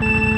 Bye.